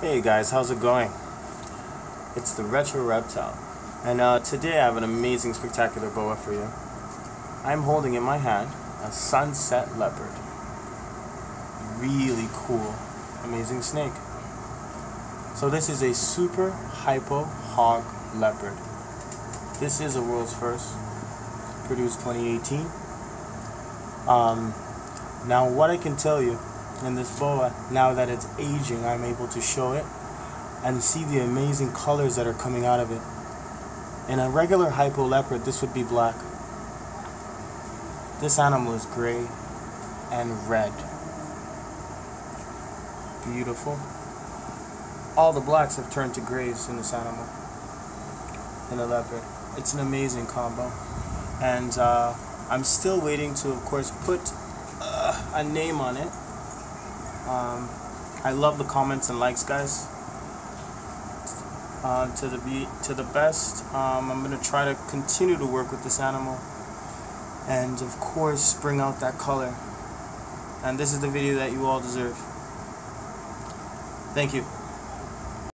Hey guys, how's it going? It's the Retro Reptile, and uh, today I have an amazing, spectacular boa for you. I'm holding in my hand a sunset leopard. Really cool, amazing snake. So this is a super hypo hog leopard. This is a world's first, produced 2018. Um, now what I can tell you in this boa, now that it's aging, I'm able to show it and see the amazing colors that are coming out of it. In a regular hypo leopard, this would be black. This animal is gray and red. Beautiful. All the blacks have turned to grays in this animal, in a leopard. It's an amazing combo. And uh, I'm still waiting to, of course, put uh, a name on it. Um, I love the comments and likes, guys. Uh, to the be to the best. Um, I'm gonna try to continue to work with this animal, and of course, bring out that color. And this is the video that you all deserve. Thank you.